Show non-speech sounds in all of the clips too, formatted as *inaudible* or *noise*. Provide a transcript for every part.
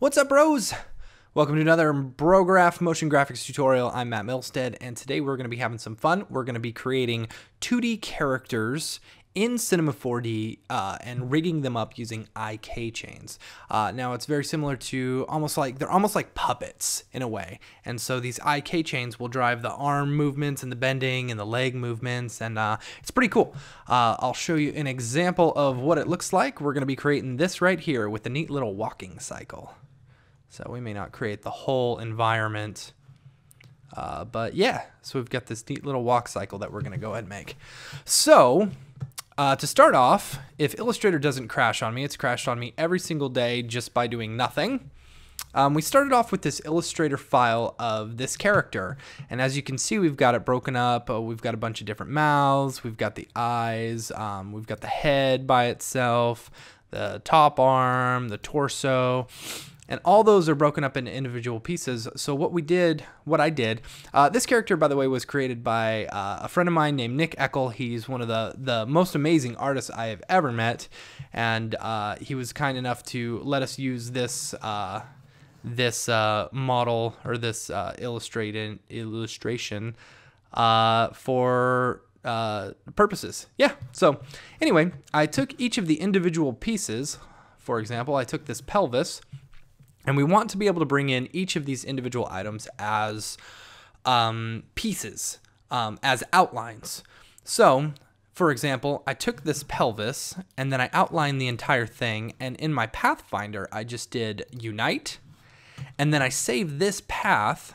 What's up, bros? Welcome to another Brograph motion graphics tutorial. I'm Matt Milstead, and today we're going to be having some fun. We're going to be creating 2D characters in Cinema 4D uh, and rigging them up using IK chains. Uh, now it's very similar to almost like they're almost like puppets in a way, and so these IK chains will drive the arm movements and the bending and the leg movements, and uh, it's pretty cool. Uh, I'll show you an example of what it looks like. We're going to be creating this right here with a neat little walking cycle. So we may not create the whole environment. Uh, but yeah, so we've got this neat little walk cycle that we're going to go ahead and make. So uh, to start off, if Illustrator doesn't crash on me, it's crashed on me every single day just by doing nothing. Um, we started off with this Illustrator file of this character, and as you can see, we've got it broken up. Uh, we've got a bunch of different mouths, we've got the eyes, um, we've got the head by itself, the top arm, the torso, and all those are broken up into individual pieces. So what we did, what I did, uh, this character, by the way, was created by uh, a friend of mine named Nick Eckel. He's one of the the most amazing artists I have ever met, and uh, he was kind enough to let us use this uh, this uh, model or this uh, illustrated illustration for purposes. Yeah. So anyway, I took each of the individual pieces. For example, I took this pelvis and we want to be able to bring in each of these individual items as um, pieces, um, as outlines. So, for example, I took this pelvis and then I outlined the entire thing. And in my Pathfinder, I just did unite. And then I save this path,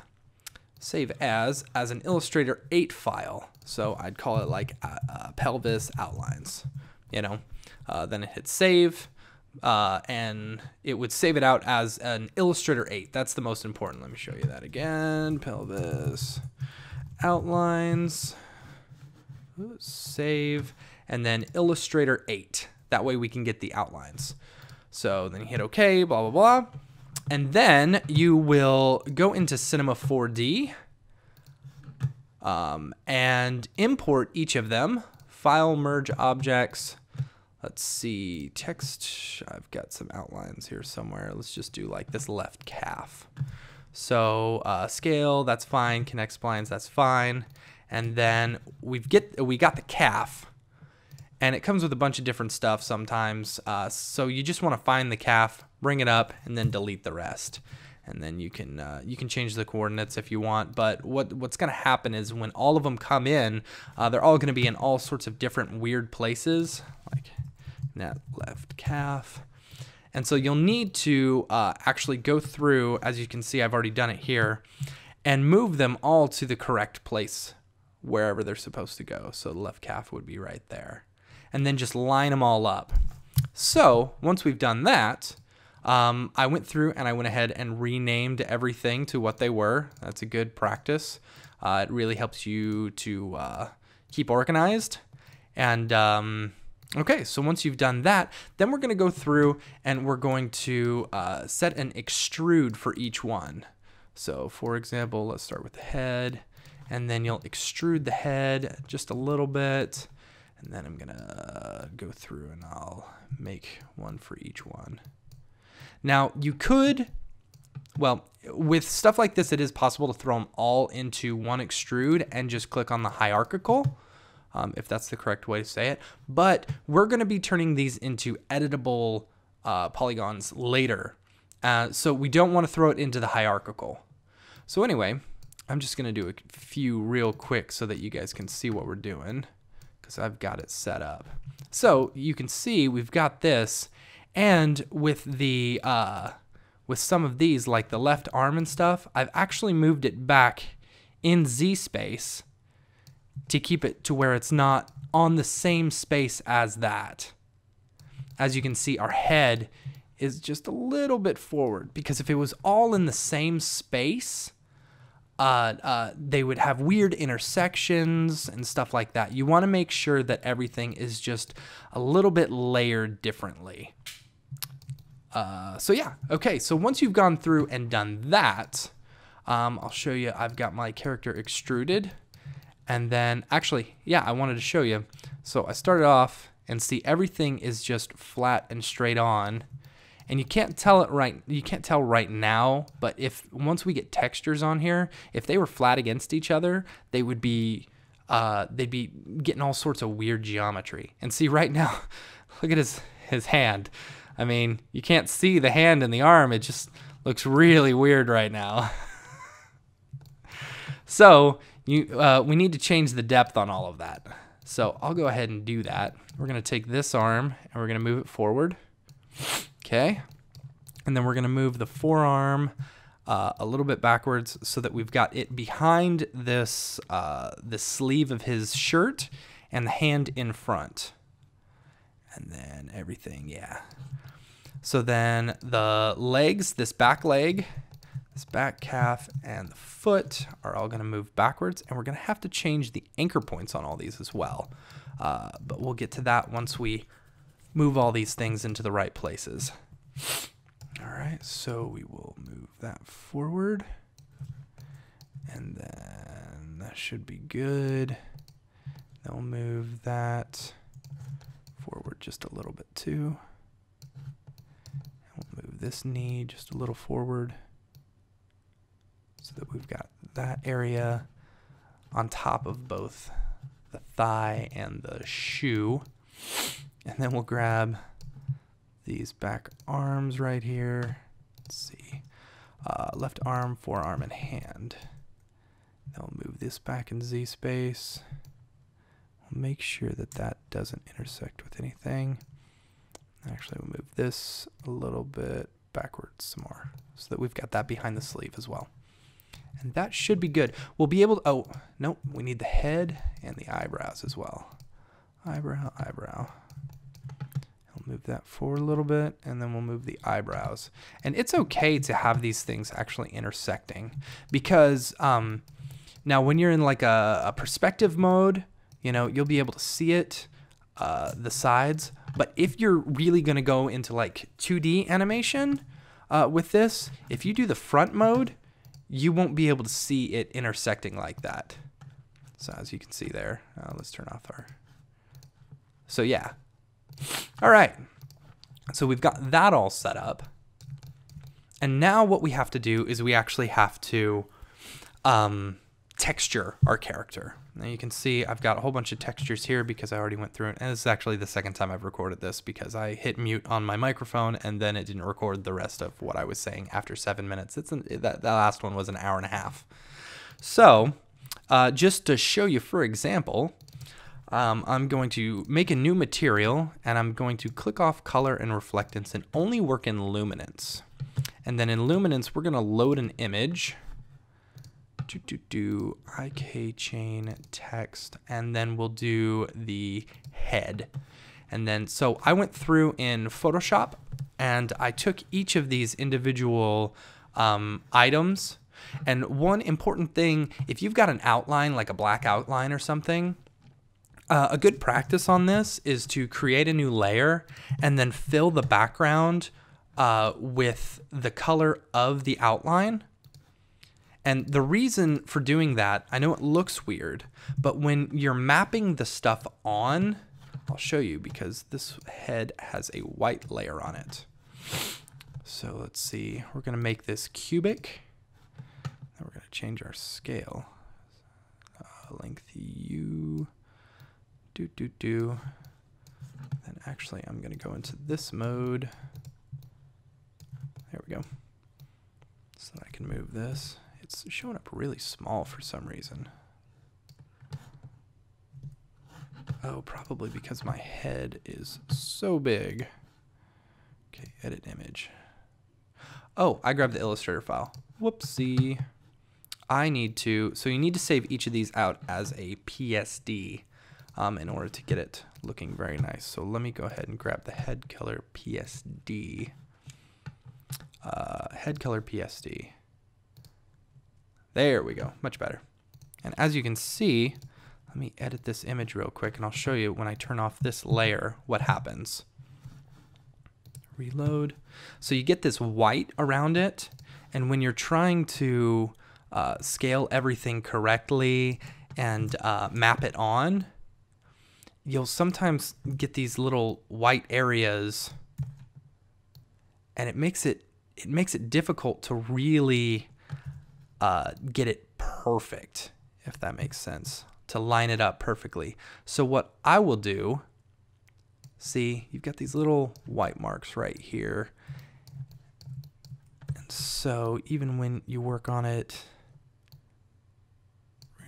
save as, as an Illustrator 8 file. So I'd call it like uh, uh, pelvis outlines, you know. Uh, then it hits save uh, and it would save it out as an Illustrator 8. That's the most important. Let me show you that again. Pelvis outlines, save, and then Illustrator 8. That way we can get the outlines. So then you hit OK, blah, blah, blah. And then you will go into Cinema 4D um, and import each of them. File, merge objects, Let's see, text, I've got some outlines here somewhere. Let's just do like this left calf. So uh, scale, that's fine. Connect splines, that's fine. And then we've get we got the calf, and it comes with a bunch of different stuff sometimes. Uh, so you just want to find the calf, bring it up, and then delete the rest. And then you can uh, you can change the coordinates if you want. But what what's going to happen is when all of them come in, uh, they're all going to be in all sorts of different weird places. Like that left calf. And so you'll need to uh, actually go through, as you can see, I've already done it here, and move them all to the correct place wherever they're supposed to go. So the left calf would be right there. And then just line them all up. So once we've done that, um, I went through and I went ahead and renamed everything to what they were. That's a good practice. Uh, it really helps you to uh, keep organized. And um, Okay, so once you've done that, then we're going to go through and we're going to uh, set an extrude for each one. So for example, let's start with the head, and then you'll extrude the head just a little bit, and then I'm going to go through and I'll make one for each one. Now, you could, well, with stuff like this, it is possible to throw them all into one extrude and just click on the hierarchical um, if that's the correct way to say it. But we're going to be turning these into editable uh, polygons later. Uh, so we don't want to throw it into the hierarchical. So anyway, I'm just going to do a few real quick so that you guys can see what we're doing because I've got it set up. So you can see we've got this and with the uh, with some of these like the left arm and stuff, I've actually moved it back in Z space to keep it to where it's not on the same space as that. As you can see, our head is just a little bit forward because if it was all in the same space, uh, uh, they would have weird intersections and stuff like that. You want to make sure that everything is just a little bit layered differently. Uh, so yeah, okay, so once you've gone through and done that, um, I'll show you, I've got my character extruded. And then actually, yeah, I wanted to show you. So I started off and see everything is just flat and straight on. and you can't tell it right you can't tell right now but if once we get textures on here if they were flat against each other they would be uh, they'd be getting all sorts of weird geometry and see right now *laughs* look at his his hand i mean you can't see the hand and the arm it just looks really weird right now *laughs* so you uh, we need to change the depth on all of that so i'll go ahead and do that we're going to take this arm and we're going to move it forward Okay. And then we're going to move the forearm uh, a little bit backwards so that we've got it behind this, uh, the sleeve of his shirt and the hand in front. And then everything, yeah. So then the legs, this back leg, this back calf, and the foot are all going to move backwards. And we're going to have to change the anchor points on all these as well. Uh, but we'll get to that once we move all these things into the right places. All right, so we will move that forward. And then that should be good. Then we'll move that forward just a little bit too. And we'll move this knee just a little forward so that we've got that area on top of both the thigh and the shoe. And then we'll grab these back arms right here. Let's see. Uh, left arm, forearm, and hand. Then we'll move this back in Z space. We'll make sure that that doesn't intersect with anything. Actually, we'll move this a little bit backwards some more so that we've got that behind the sleeve as well. And that should be good. We'll be able to, oh, nope, we need the head and the eyebrows as well. Eyebrow, eyebrow I'll move that forward a little bit, and then we'll move the eyebrows. And it's okay to have these things actually intersecting because um, now when you're in like a, a, perspective mode, you know, you'll be able to see it, uh, the sides. But if you're really going to go into like 2D animation uh, with this, if you do the front mode, you won't be able to see it intersecting like that. So as you can see there, uh, let's turn off our. So yeah, all right. So we've got that all set up. And now what we have to do is we actually have to um, texture our character. Now you can see I've got a whole bunch of textures here because I already went through it. And this is actually the second time I've recorded this because I hit mute on my microphone and then it didn't record the rest of what I was saying after seven minutes. It's an, that, that last one was an hour and a half. So uh, just to show you for example, um, I'm going to make a new material and I'm going to click off color and reflectance and only work in luminance. And then in luminance, we're going to load an image. Do, do, do, IK chain text, and then we'll do the head. And then, so I went through in Photoshop and I took each of these individual um, items. And one important thing, if you've got an outline, like a black outline or something, uh, a good practice on this is to create a new layer and then fill the background uh, with the color of the outline. And the reason for doing that, I know it looks weird, but when you're mapping the stuff on, I'll show you because this head has a white layer on it. So let's see, we're gonna make this cubic. Then we're gonna change our scale. Uh, length U do do do. Then actually I'm gonna go into this mode. There we go. So I can move this. It's showing up really small for some reason. Oh, probably because my head is so big. Okay, edit image. Oh, I grabbed the Illustrator file. Whoopsie. I need to, so you need to save each of these out as a PSD um, in order to get it looking very nice. So let me go ahead and grab the head color PSD. Uh, head color PSD. There we go, much better. And as you can see, let me edit this image real quick and I'll show you when I turn off this layer what happens. Reload. So you get this white around it and when you're trying to uh, scale everything correctly and uh, map it on, you'll sometimes get these little white areas and it makes it it makes it difficult to really uh, get it perfect, if that makes sense, to line it up perfectly. So what I will do, see, you've got these little white marks right here. And so even when you work on it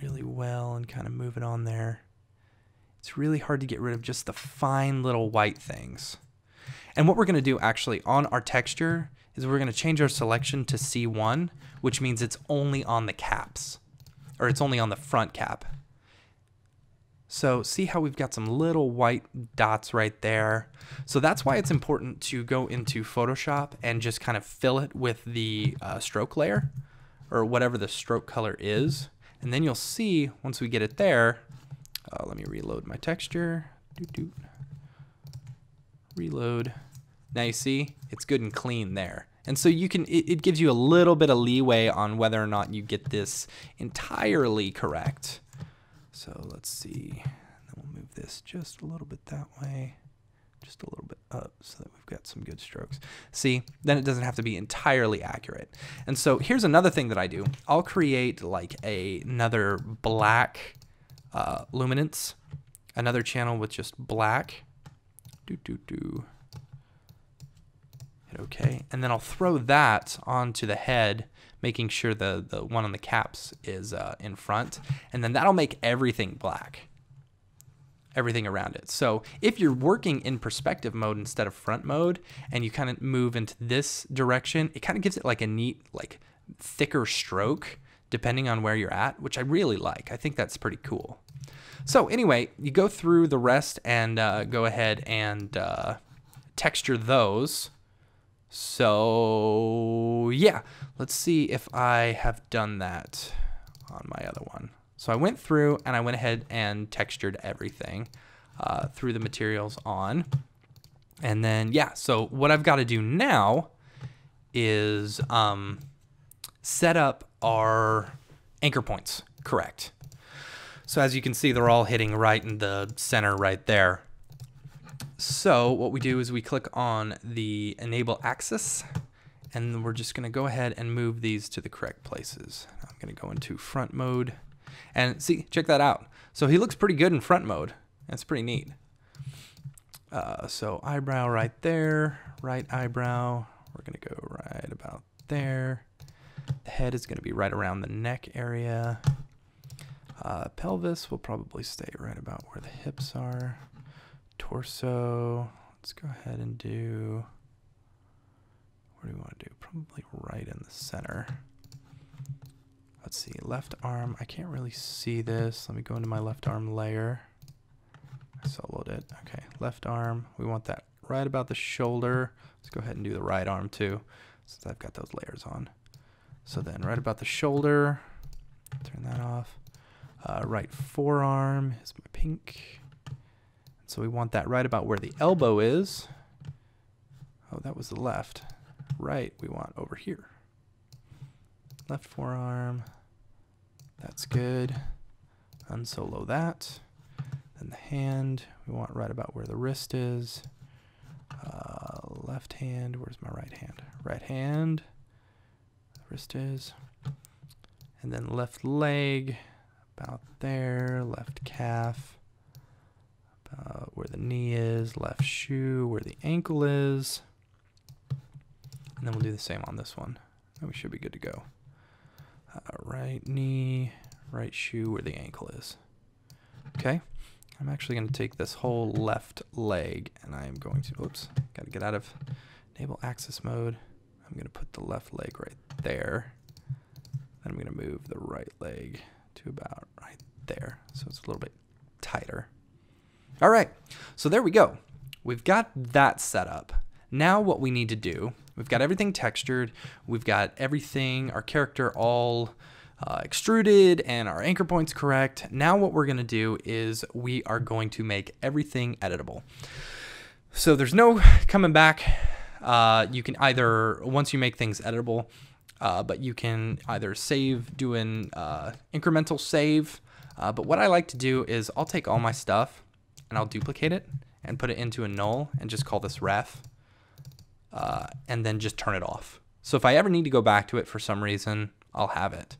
really well and kind of move it on there, it's really hard to get rid of just the fine little white things. And what we're going to do actually on our texture is we're going to change our selection to C1, which means it's only on the caps, or it's only on the front cap. So see how we've got some little white dots right there. So that's why it's important to go into Photoshop and just kind of fill it with the uh, stroke layer or whatever the stroke color is. And then you'll see once we get it there, uh, let me reload my texture. Doot, doot. Reload. Now you see, it's good and clean there. And so you can, it, it gives you a little bit of leeway on whether or not you get this entirely correct. So let's see, then we'll move this just a little bit that way, just a little bit up so that we've got some good strokes. See, then it doesn't have to be entirely accurate. And so here's another thing that I do. I'll create like a, another black uh, luminance, another channel with just black. Do, do, do. Hit OK. And then I'll throw that onto the head, making sure the, the one on the caps is uh, in front. And then that'll make everything black, everything around it. So if you're working in perspective mode instead of front mode, and you kind of move into this direction, it kind of gives it like a neat, like thicker stroke depending on where you're at, which I really like. I think that's pretty cool. So anyway, you go through the rest and uh, go ahead and uh, texture those. So yeah, let's see if I have done that on my other one. So I went through and I went ahead and textured everything uh, through the materials on. And then, yeah, so what I've got to do now is um, set up our anchor points correct. So as you can see, they're all hitting right in the center right there. So what we do is we click on the enable axis and we're just gonna go ahead and move these to the correct places. I'm gonna go into front mode and see, check that out. So he looks pretty good in front mode. That's pretty neat. Uh, so eyebrow right there, right eyebrow. We're gonna go right about there. The head is gonna be right around the neck area. Uh, pelvis will probably stay right about where the hips are. Torso, let's go ahead and do, what do we want to do? Probably right in the center. Let's see, left arm, I can't really see this. Let me go into my left arm layer. I soloed it. Okay, left arm, we want that right about the shoulder. Let's go ahead and do the right arm too, since I've got those layers on. So then right about the shoulder, turn that off. Uh, right forearm is my pink. So we want that right about where the elbow is. Oh, that was the left. Right, we want over here. Left forearm. That's good. Unsolo that. Then the hand, we want right about where the wrist is. Uh, left hand, where's my right hand? Right hand, wrist is. And then left leg, about there, left calf, about where the knee is, left shoe, where the ankle is. And then we'll do the same on this one. And we should be good to go. Uh, right knee, right shoe, where the ankle is. Okay. I'm actually going to take this whole left leg and I am going to, oops, got to get out of enable axis mode. I'm going to put the left leg right there. Then I'm going to move the right leg to about right there. So it's a little bit tighter. All right, so there we go. We've got that set up. Now what we need to do, we've got everything textured, we've got everything, our character all uh, extruded and our anchor points correct. Now what we're gonna do is we are going to make everything editable. So there's no coming back. Uh, you can either, once you make things editable, uh, but you can either save, do an uh, incremental save. Uh, but what I like to do is I'll take all my stuff and I'll duplicate it and put it into a null and just call this ref. uh, and then just turn it off. So if I ever need to go back to it for some reason, I'll have it.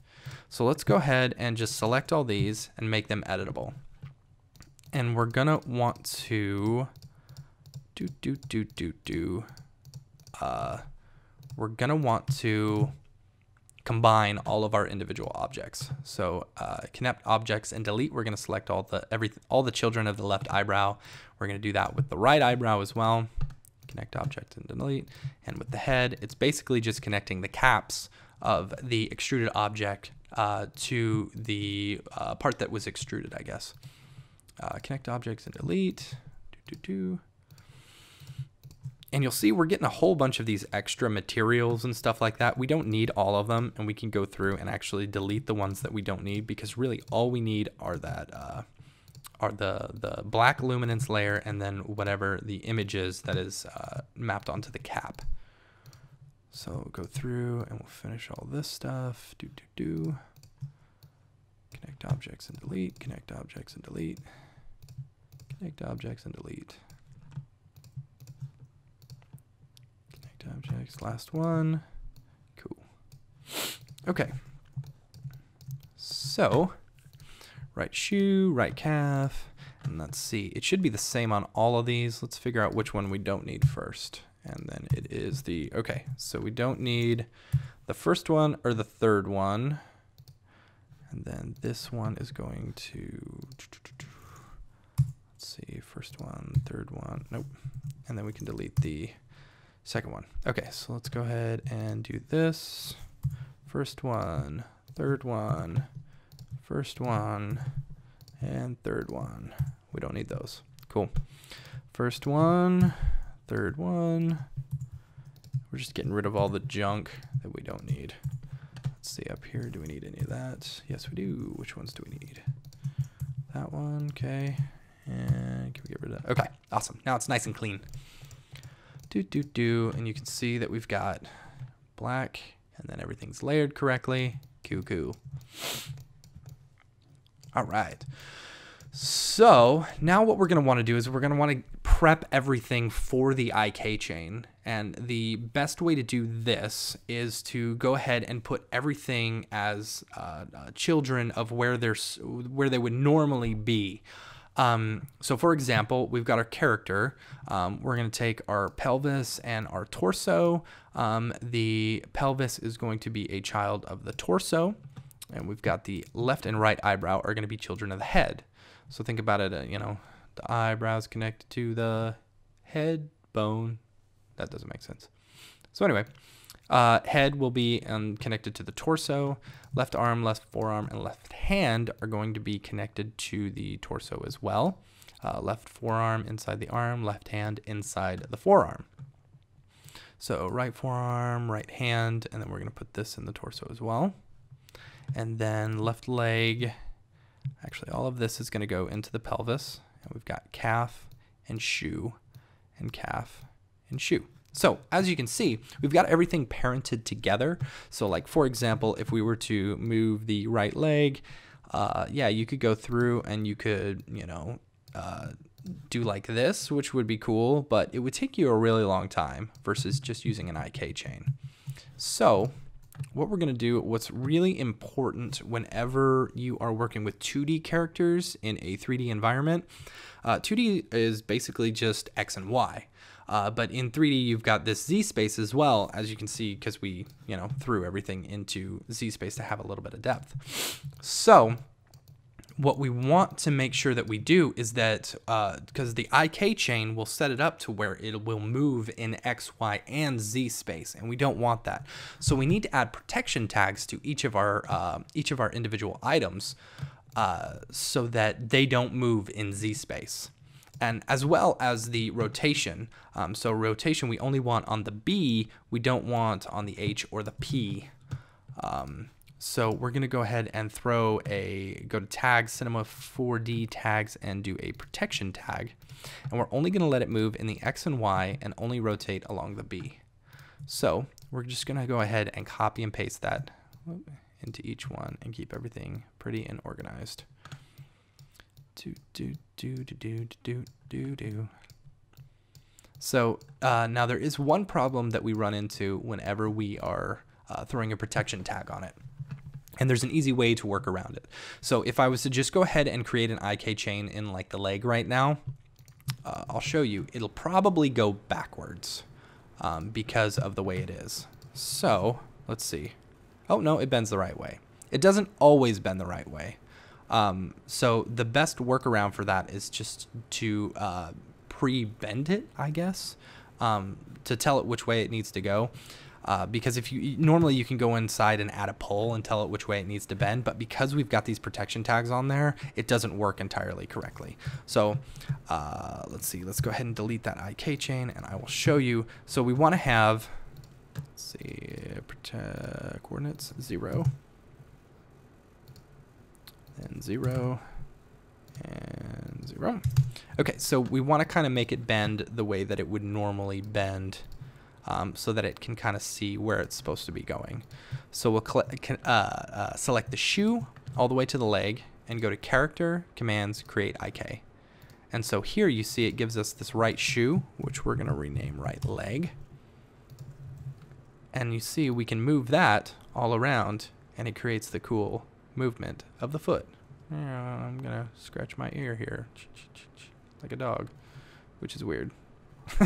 So let's go ahead and just select all these and make them editable. And we're gonna want to do do do do do. Uh, we're gonna want to combine all of our individual objects. So uh, connect objects and delete. We're gonna select all the every all the children of the left eyebrow. We're gonna do that with the right eyebrow as well. Connect object and delete. And with the head, it's basically just connecting the caps of the extruded object uh, to the uh, part that was extruded, I guess. Uh, connect objects and delete. Do, do, do. And you'll see we're getting a whole bunch of these extra materials and stuff like that. We don't need all of them, and we can go through and actually delete the ones that we don't need because really all we need are that uh, are the the black luminance layer and then whatever the image is that is uh, mapped onto the cap. So go through and we'll finish all this stuff. Do, do, do. Connect objects and delete, connect objects and delete, connect objects and delete. Connect objects, last one. Cool. Okay. So, right shoe, right calf, and let's see. It should be the same on all of these. Let's figure out which one we don't need first and then it is the, okay, so we don't need the first one or the third one. And then this one is going to, let's see, first one, third one, nope. And then we can delete the second one. Okay, so let's go ahead and do this. First one, third one, first one, and third one. We don't need those. Cool. First one, third one. We're just getting rid of all the junk that we don't need. Let's see up here, do we need any of that? Yes, we do. Which ones do we need? That one, okay. And can we get rid of that? Okay, awesome. Now it's nice and clean. Do, do, do. And you can see that we've got black and then everything's layered correctly. Cool. All right. So now what we're going to want to do is we're going to want to prep everything for the IK chain. And the best way to do this is to go ahead and put everything as uh, uh, children of where they're where they would normally be. Um, so for example, we've got our character. Um, we're going to take our pelvis and our torso. Um, the pelvis is going to be a child of the torso. And we've got the left and right eyebrow are going to be children of the head. So think about it, uh, you know, the eyebrows connected to the head bone. That doesn't make sense. So anyway, uh, head will be um, connected to the torso. Left arm, left forearm, and left hand are going to be connected to the torso as well. Uh, left forearm inside the arm, left hand inside the forearm. So right forearm, right hand, and then we're going to put this in the torso as well. And then left leg Actually, all of this is going to go into the pelvis. And we've got calf and shoe and calf and shoe. So as you can see, we've got everything parented together. So like, for example, if we were to move the right leg, uh, yeah, you could go through and you could, you know, uh, do like this, which would be cool, but it would take you a really long time versus just using an IK chain. So what we're going to do, what's really important whenever you are working with 2D characters in a 3D environment, uh, 2D is basically just X and Y. Uh, but in 3D, you've got this Z space as well, as you can see, because we, you know, threw everything into Z space to have a little bit of depth. So what we want to make sure that we do is that because uh, the IK chain will set it up to where it will move in X, Y, and Z space, and we don't want that. So we need to add protection tags to each of our uh, each of our individual items uh, so that they don't move in Z space. And as well as the rotation. Um, so rotation we only want on the B, we don't want on the H or the P. Um, so we're going to go ahead and throw a, go to tag, cinema 4D tags and do a protection tag. And we're only going to let it move in the X and Y and only rotate along the B. So we're just going to go ahead and copy and paste that into each one and keep everything pretty and organized. Do, do, do, do, do, do, do, do. So uh, now there is one problem that we run into whenever we are uh, throwing a protection tag on it. And there's an easy way to work around it. So if I was to just go ahead and create an IK chain in like the leg right now, uh, I'll show you. It'll probably go backwards um, because of the way it is. So let's see. Oh, no, it bends the right way. It doesn't always bend the right way. Um, so the best workaround for that is just to uh, pre-bend it, I guess, um, to tell it which way it needs to go. Uh, because if you normally you can go inside and add a pull and tell it which way it needs to bend, but because we've got these protection tags on there, it doesn't work entirely correctly. So uh, let's see, let's go ahead and delete that IK chain and I will show you. So we want to have, let's see, protect coordinates zero and zero and zero. Okay, so we want to kind of make it bend the way that it would normally bend um, so that it can kind of see where it's supposed to be going. So we'll can, uh, uh, select the shoe all the way to the leg and go to character, commands, create IK. And so here you see it gives us this right shoe, which we're going to rename right leg. And you see we can move that all around and it creates the cool movement of the foot. I'm going to scratch my ear here like a dog, which is weird. *laughs*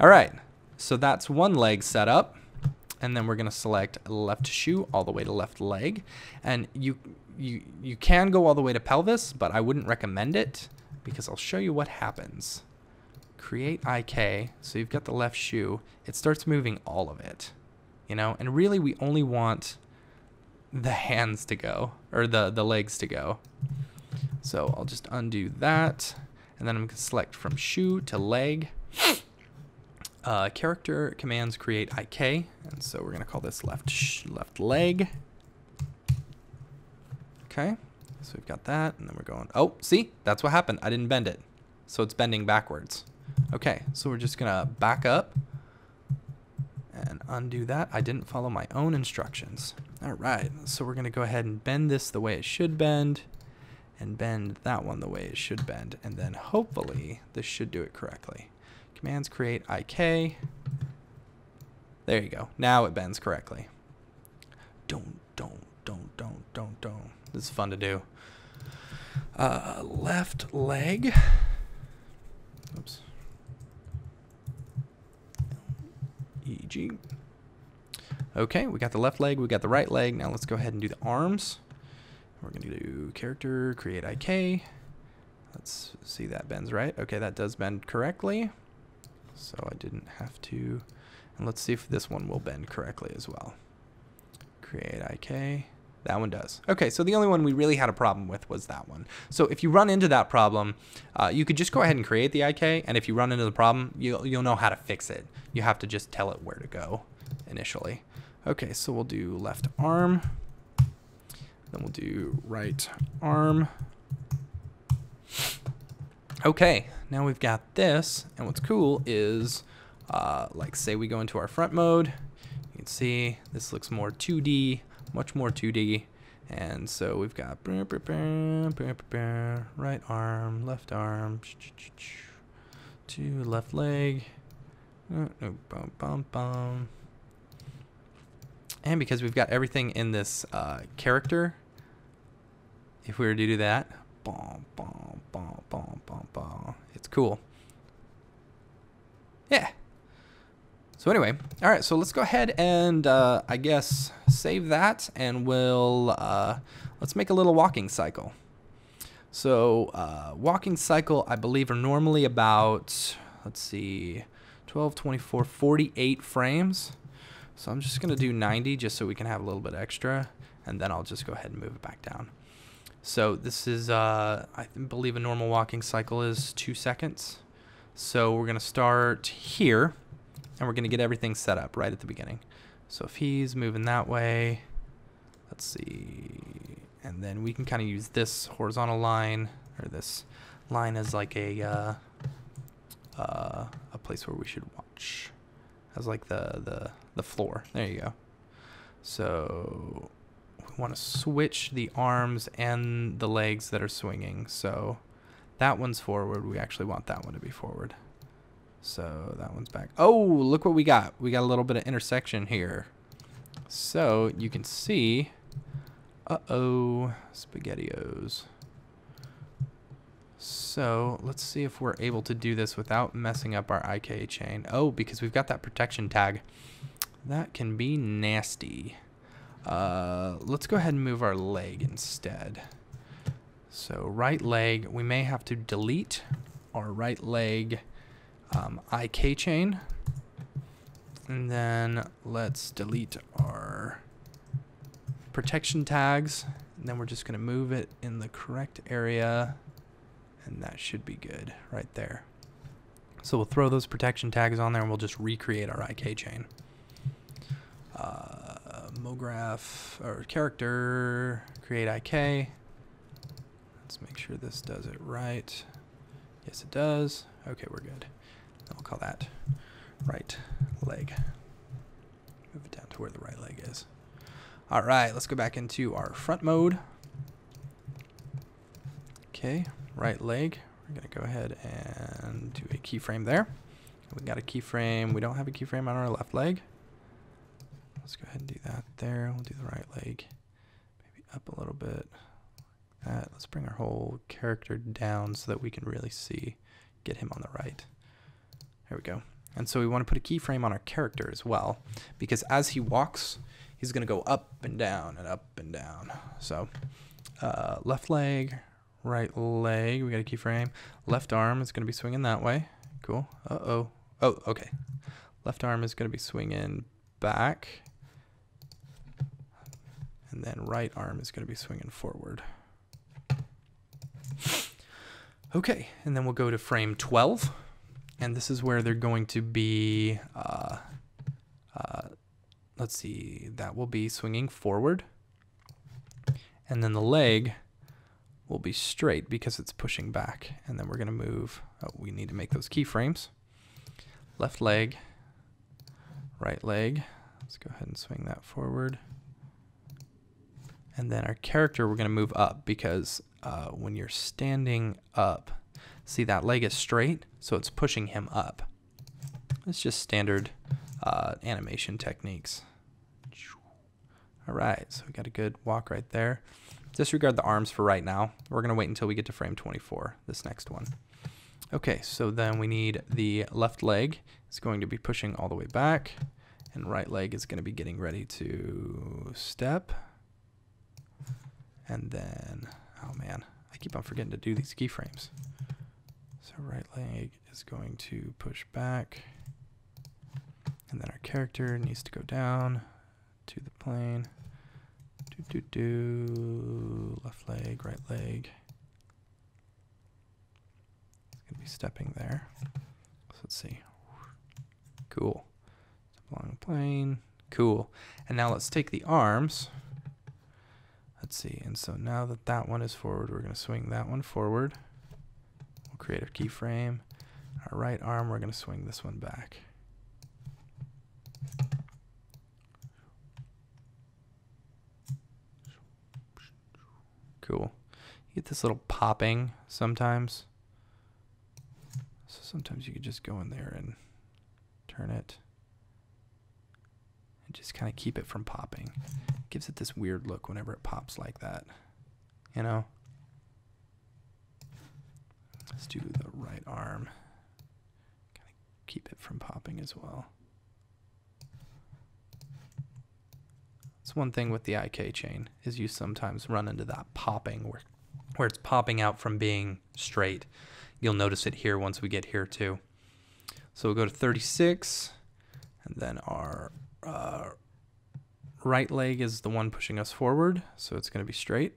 all right. So that's one leg set up. And then we're going to select left shoe all the way to left leg. And you, you, you can go all the way to pelvis, but I wouldn't recommend it because I'll show you what happens. Create IK. So you've got the left shoe. It starts moving all of it, you know, and really we only want the hands to go or the, the legs to go. So I'll just undo that. And then I'm going to select from shoe to leg. Uh, character commands create IK, and so we're going to call this left left leg. Okay, so we've got that, and then we're going, oh, see, that's what happened. I didn't bend it, so it's bending backwards. Okay, so we're just going to back up and undo that. I didn't follow my own instructions. All right, so we're to go ahead and bend this the way it should bend and bend that one the way it should bend, and then hopefully this should do it correctly. Commands create IK. There you go. Now it bends correctly. Don't, don't, don't, don't, don't, don't. This is fun to do. Uh, left leg. Oops. EG. Okay, we got the left leg, we got the right leg. Now let's go ahead and do the arms. We're going to do character, create IK. Let's see that bends right. Okay, that does bend correctly so I didn't have to. And let's see if this one will bend correctly as well. Create IK. That one does. Okay, so the only one we really had a problem with was that one. So if you run into that problem, uh, you could just go ahead and create the IK, and if you run into the problem, you'll, you'll know how to fix it. You have to just tell it where to go initially. Okay, so we'll do left arm. Then we'll do right arm. Okay, now we've got this, and what's cool is, uh, like say we go into our front mode, you can see this looks more 2D, much more 2D, and so we've got right arm, left arm, to left leg, and because we've got everything in this uh, character, if we were to do that, it's cool. Yeah. So anyway, all right, so let's go ahead and uh, I guess save that and we'll, uh, let's make a little walking cycle. So uh, walking cycle, I believe are normally about, let's see, 12, 24, 48 frames. So I'm just gonna do 90 just so we can have a little bit extra and then I'll just go ahead and move it back down. So this is, uh, I believe a normal walking cycle is two seconds. So we're going to start here, and we're going to get everything set up right at the beginning. So if he's moving that way, let's see, and then we can kind of use this horizontal line, or this line as like a, uh, uh, a place where we should watch, as like the, the, the floor. There you go. So we want to switch the arms and the legs that are swinging. So that one's forward. We actually want that one to be forward. So that one's back. Oh, look what we got. We got a little bit of intersection here. So you can see, uh-oh, SpaghettiOs. So let's see if we're able to do this without messing up our IK chain. Oh, because we've got that protection tag. That can be nasty. Uh, let's go ahead and move our leg instead. So right leg, we may have to delete our right leg um, IK chain. And then let's delete our protection tags. And then we're just going to move it in the correct area and that should be good right there. So we'll throw those protection tags on there and we'll just recreate our IK chain. Uh, MoGraph or character, create IK. Let's make sure this does it right. Yes, it does. Okay, we're good. And we'll call that right leg. Move it down to where the right leg is. All right, let's go back into our front mode. Okay, right leg. We're going to go ahead and do a keyframe there. We got a keyframe. We don't have a keyframe on our left leg. Let's go ahead and do that there. We'll do the right leg. Maybe up a little bit. Like that. Let's bring our whole character down so that we can really see, get him on the right. There we go. And so we want to put a keyframe on our character as well, because as he walks, he's going to go up and down and up and down. So uh, left leg, Right leg, we got a keyframe. Left arm is going to be swinging that way. Cool. Uh-oh. Oh, okay. Left arm is going to be swinging back. And then right arm is going to be swinging forward. Okay, and then we'll go to frame 12. And this is where they're going to be, uh, uh, let's see, that will be swinging forward. And then the leg will be straight because it's pushing back. And then we're going to move. Oh, we need to make those keyframes. Left leg, right leg. Let's go ahead and swing that forward. And then our character, we're going to move up because uh, when you're standing up, see that leg is straight, so it's pushing him up. It's just standard uh, animation techniques. All right, so we got a good walk right there. Disregard the arms for right now. We're going to wait until we get to frame 24, this next one. Okay, so then we need the left leg is going to be pushing all the way back, and right leg is going to be getting ready to step. And then, oh man, I keep on forgetting to do these keyframes. So right leg is going to push back, and then our character needs to go down to the plane. Do, do, do. Left leg, right leg. It's to be stepping there. So let's see. Cool. Step along the plane. Cool. And now let's take the arms. Let's see. And so now that that one is forward, we're going to swing that one forward. We'll create a keyframe. Our right arm, we're going to swing this one back. Cool. You get this little popping sometimes. So sometimes you could just go in there and turn it and just kind of keep it from popping. It gives it this weird look whenever it pops like that. You know? Let's do the right arm. Kind of keep it from popping as well. It's one thing with the IK chain is you sometimes run into that popping where, where it's popping out from being straight. You'll notice it here once we get here too. So we'll go to 36 and then our uh, right leg is the one pushing us forward. So it's going to be straight.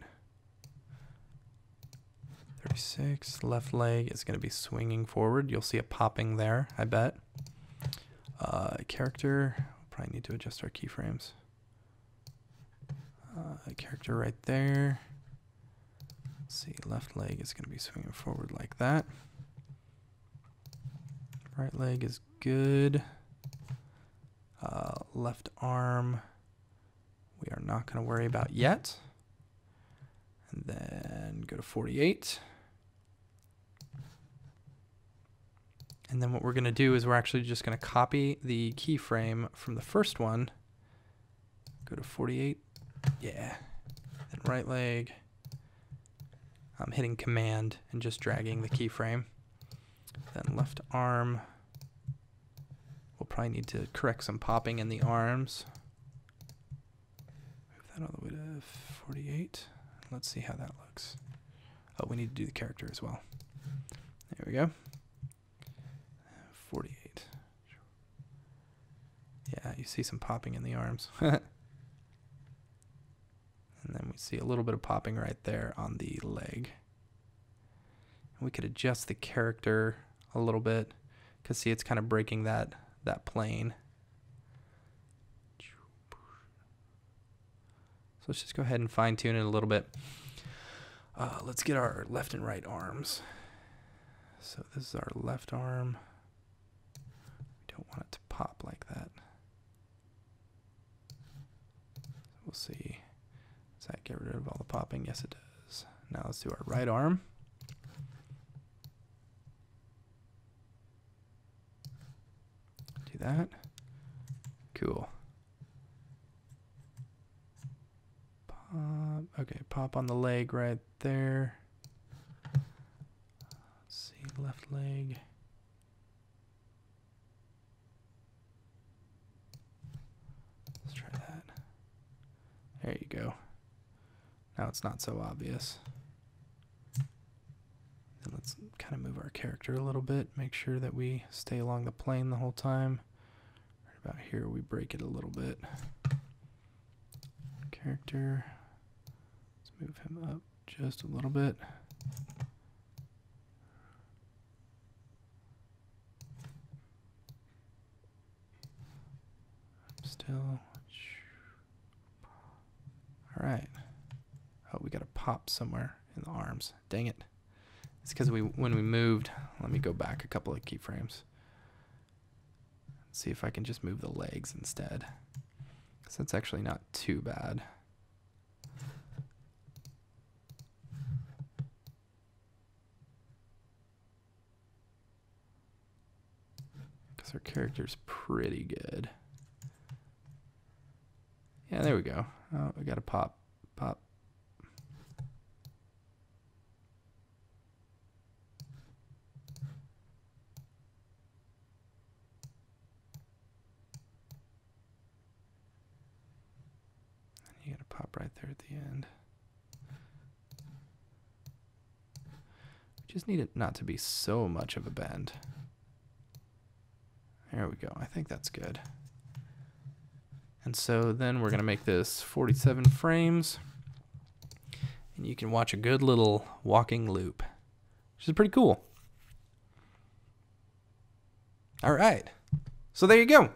36, left leg is going to be swinging forward. You'll see it popping there, I bet. Uh, character, probably need to adjust our keyframes uh, character right there. Let's see, left leg is going to be swinging forward like that. Right leg is good. Uh, left arm, we are not going to worry about yet. And then go to 48. And then what we're going to do is we're actually just going to copy the keyframe from the first one. Go to 48. Yeah. Then right leg. I'm hitting command and just dragging the keyframe. Then left arm. We'll probably need to correct some popping in the arms. Move that all the way to 48. Let's see how that looks. Oh, we need to do the character as well. There we go. 48. Yeah, you see some popping in the arms. *laughs* and then we see a little bit of popping right there on the leg. We could adjust the character a little bit because see it's kind of breaking that that plane. So let's just go ahead and fine tune it a little bit. Uh, let's get our left and right arms. So this is our left arm. We don't want it to pop like that. We'll see. Does get rid of all the popping? Yes, it does. Now let's do our right arm. Do that. Cool. Pop. Okay, pop on the leg right there. Let's see, left leg. Let's try that. There you go. Now it's not so obvious. And let's kind of move our character a little bit, make sure that we stay along the plane the whole time. Right about here, we break it a little bit. Character. Let's move him up just a little bit. Still. All right. Oh, we got to pop somewhere in the arms. Dang it. It's because we when we moved, let me go back a couple of keyframes. See if I can just move the legs instead. Because that's actually not too bad. Because our character's pretty good. Yeah, there we go. Oh, we got to pop, pop. You got to pop right there at the end. We need it not to be so much of a bend. There we go. I think that's good. And so then we're going to make this 47 frames. And you can watch a good little walking loop, which is pretty cool. All right. So there you go.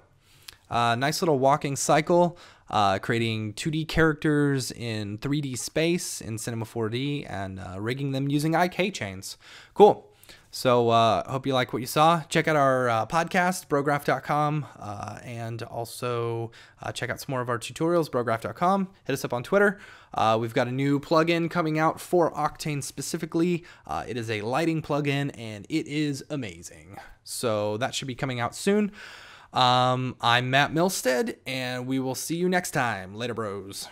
Uh, nice little walking cycle, uh, creating 2D characters in 3D space in Cinema 4D and uh, rigging them using IK chains. Cool. So uh, hope you like what you saw. Check out our uh, podcast, brograph.com, uh, and also uh, check out some more of our tutorials, brograph.com. Hit us up on Twitter. Uh, we've got a new plugin coming out for Octane specifically. Uh, it is a lighting plugin, and it is amazing. So that should be coming out soon. Um, I'm Matt Milstead, and we will see you next time. Later, bros.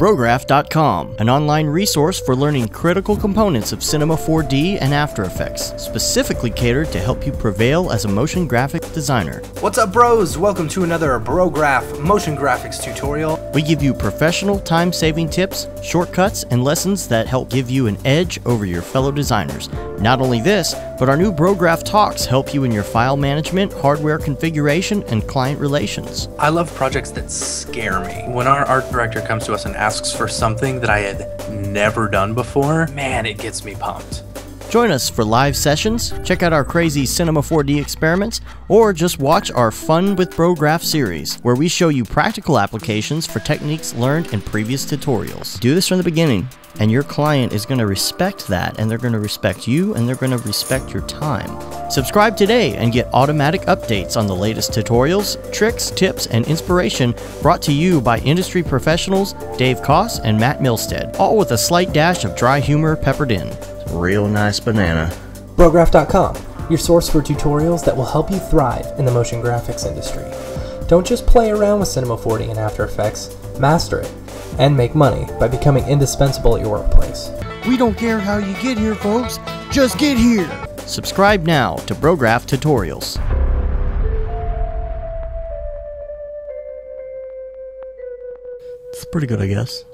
Brograph.com, an online resource for learning critical components of Cinema 4D and After Effects, specifically catered to help you prevail as a motion graphic designer. What's up, bros? Welcome to another Brograph motion graphics tutorial. We give you professional time saving tips, shortcuts, and lessons that help give you an edge over your fellow designers. Not only this, but our new Brograph Talks help you in your file management, hardware configuration, and client relations. I love projects that scare me. When our art director comes to us and asks for something that I had never done before, man, it gets me pumped. Join us for live sessions, check out our crazy Cinema 4D experiments, or just watch our Fun with Brograph series, where we show you practical applications for techniques learned in previous tutorials. Do this from the beginning, and your client is going to respect that, and they're going to respect you, and they're going to respect your time. Subscribe today and get automatic updates on the latest tutorials, tricks, tips, and inspiration brought to you by industry professionals Dave Koss and Matt Milstead, all with a slight dash of dry humor peppered in. Real nice banana. Brograph.com, your source for tutorials that will help you thrive in the motion graphics industry. Don't just play around with Cinema 4D and After Effects, master it, and make money by becoming indispensable at your workplace. We don't care how you get here, folks. Just get here. Subscribe now to Brograph Tutorials. It's pretty good, I guess.